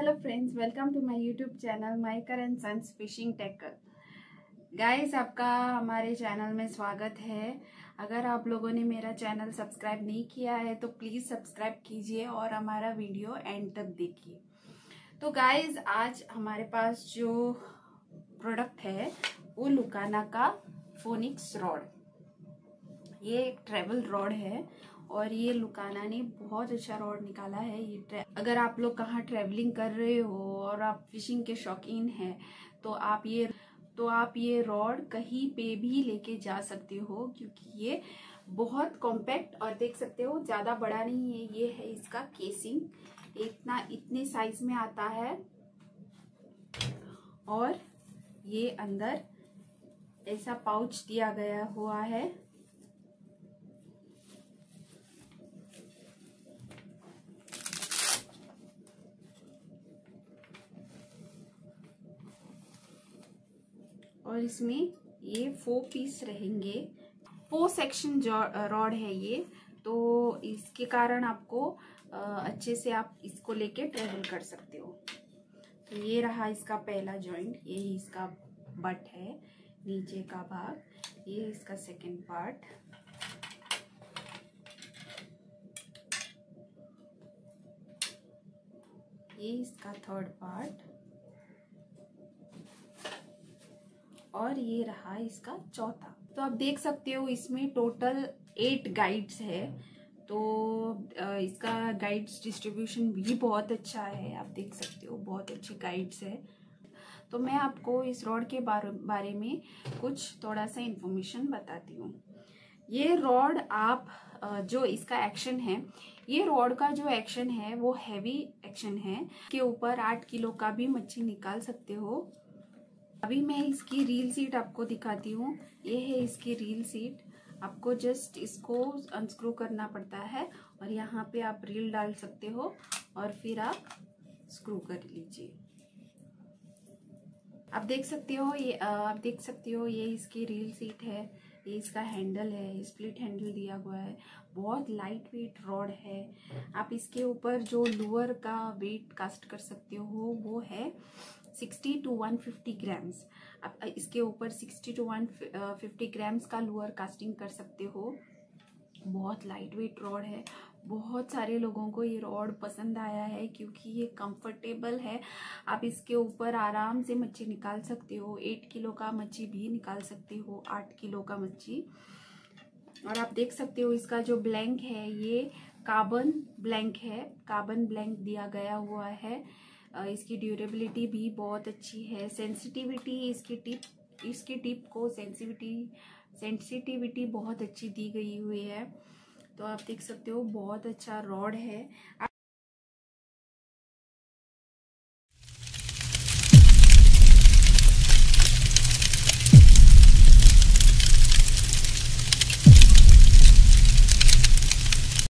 Hello friends welcome to my YouTube channel माइकर and sons fishing taker guys आपका हमारे channel में स्वागत है। अगर आप लोगों ने मेरा चैनल सब्सक्राइब नहीं किया है तो प्लीज़ सब्सक्राइब कीजिए और हमारा वीडियो एंड तक देखिए। तो गाइस आज हमारे पास जो प्रोडक्ट है, वो लुकाना का फोनिक्स रॉड ये एक ट्रेवल रॉड है और ये लुकाना ने बहुत अच्छा रॉड निकाला है ये अगर आप लोग कहाँ ट्रेवलिंग कर रहे हो और आप फिशिंग के शौकीन हैं तो आप ये तो आप ये रॉड कहीं पे भी लेके जा सकते हो, क्योंकि ये बहुत कॉम्पैक्ट और देख सकते हो, ज़्यादा बड़ा नहीं है, ये है इसका केसिंग इतना इतने साइज़ में आता है। और ये अंदर ऐसा पाउच दिया गया हुआ है। और इसमें ये फोर पीस रहेंगे। फोर सेक्शन रॉड है ये। तो इसके कारण आपको अच्छे से आप इसको लेके ट्रेवल कर सकते हो। तो ये रहा इसका पहला जॉइंट ये इसका बट है, नीचे का भाग। ये इसका सेकंड पार्ट ये इसका थर्ड पार्ट और ये रहा इसका चौथा। तो आप देख सकते हो, इसमें टोटल एट गाइड्स है। तो इसका गाइड्स डिस्ट्रीब्यूशन भी बहुत अच्छा है, आप देख सकते हो, बहुत अच्छे गाइड्स है। तो मैं आपको इस रॉड के बारे में कुछ थोड़ा सा इन्फॉर्मेशन बताती हूँ। ये रॉड आप जो इसका एक्शन है, ये रॉड का जो एक्शन है, वो हैवी एक्शन है। के ऊपर आठ किलो का भी मच्छी निकाल सकते हो। अभी मैं इसकी रील सीट आपको दिखाती हूँ। ये है इसकी रील सीट आपको जस्ट इसको अनस्क्रू करना पड़ता है और यहाँ पे आप रील डाल सकते हो और फिर आप स्क्रू कर लीजिए। आप देख सकते हो ये, आप देख सकते हो ये इसकी रील सीट है। ये इसका हैंडल है स्प्लिट हैंडल दिया हुआ है। बहुत लाइट वेट रॉड है। आप इसके ऊपर जो लोअर का वेट कास्ट कर सकते हो, वो है sixty two one fifty grams आप इसके ऊपर sixty two one fifty grams का लोअर कास्टिंग कर सकते हो। बहुत लाइट वेट रॉड है। बहुत सारे लोगों को ये रॉड पसंद आया है क्योंकि ये कंफर्टेबल है। आप इसके ऊपर आराम से मच्छी निकाल सकते हो। एट किलो का मच्छी भी निकाल सकते हो। आठ किलो का मच्छी। और आप देख सकते हो इसका जो ब्लैंक है, ये कार्बन ब्लैंक है। कार्बन ब्लैंक दिया गया हुआ है। इसकी ड्यूरेबिलिटी भी बहुत अच्छी है। सेंसिटिविटी इसकी टिप इसकी टिप को सेंसिटिविटी सेंसिटिविटी बहुत अच्छी दी गई हुई है। तो आप देख सकते हो बहुत अच्छा रॉड है।